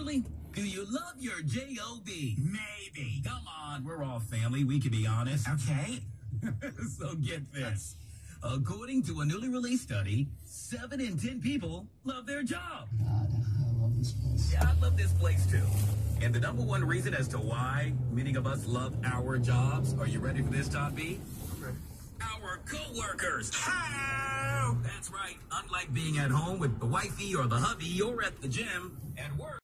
Do you love your J-O-B? Maybe. Come on, we're all family. We can be honest. Okay. so get this. According to a newly released study, seven in ten people love their job. God, I love this place. Yeah, I love this place too. And the number one reason as to why many of us love our jobs, are you ready for this, Todd B? Our co-workers. How? That's right. Unlike being at home with the wifey or the hubby, you're at the gym at work.